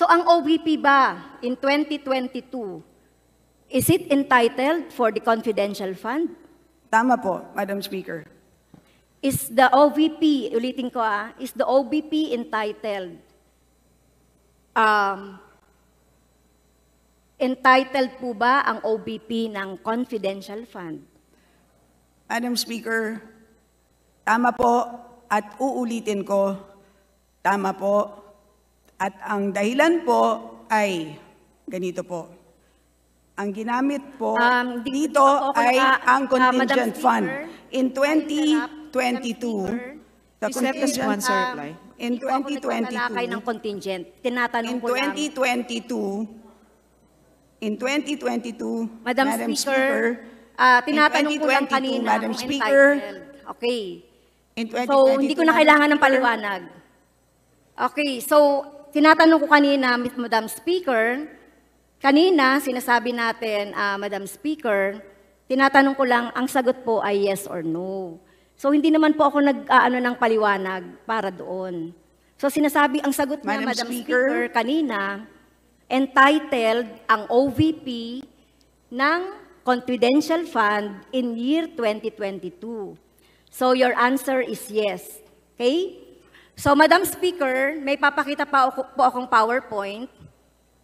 So ang OVP ba in 2022, is it entitled for the confidential fund? Tama po, Madam Speaker. Is the OVP, ulitin ko ah, is the OVP entitled um, entitled po ba ang OVP ng confidential fund? Madam Speaker, tama po at uulitin ko, tama po. At ang dahilan po ay ganito po. Ang ginamit po Um, di- dito ako ay na- ang ah, contingent Speaker, fund. In Madam 2022, Speaker, the contingent Um, reply. In hindi po ako nagtatalakay ng 2022, contingent. Tinatanong in ko lang. 2022, in 2022, Madam, Madam Speaker, ah, in tinatanong ko lang 2022, kanina Madam Speaker. Okay. in 2022, So, hindi ko na kailangan ng Speaker, paliwanag. Okay, so, tinatanong ko kanina. Madam Speaker, kanina, sinasabi natin, ah, Madam Speaker, tinatanong ko lang, ang sagot po ay yes or no. So, hindi naman po ako nag-ano ng paliwanag para doon. So, sinasabi, ang sagot niya, Madam Madam Speaker. Speaker, kanina, entitled ang OVP ng confidential fund in year 2022. So your answer is yes. Okay? So Madam Speaker, may papakita pa ako, po akong PowerPoint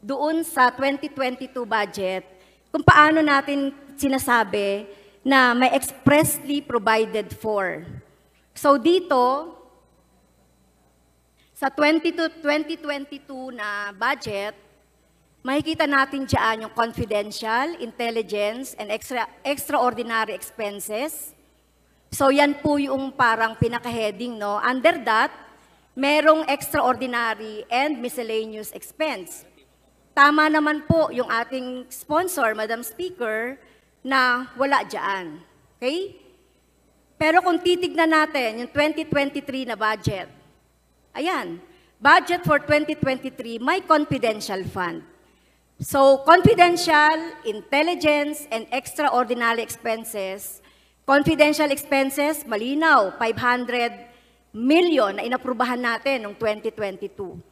doon sa 2022 budget kung paano natin sinasabi na may expressly provided for. So dito, sa 22, 2022 na budget, makikita natin dyan yung confidential, intelligence, and extra, extraordinary expenses. So yan po yung parang pinaka-heading, no? Under that, merong extraordinary and miscellaneous expense. Tama naman po yung ating sponsor, Madam Speaker, na wala dyan. Okay? Pero kung titignan natin yung 2023 na budget, ayan, budget for 2023, may confidential fund. So, confidential, intelligence, and extraordinary expenses. Confidential expenses, malinaw, 500 million na inaprubahan natin noong 2022.